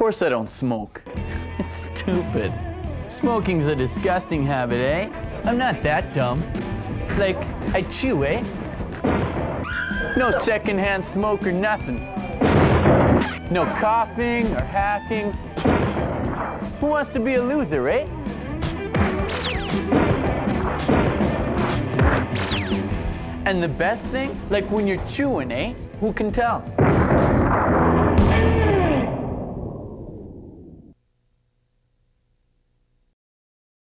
course I don't smoke. It's stupid. Smoking's a disgusting habit, eh? I'm not that dumb. Like, I chew, eh? No secondhand smoke or nothing. No coughing or hacking. Who wants to be a loser, eh? And the best thing, like when you're chewing, eh? Who can tell?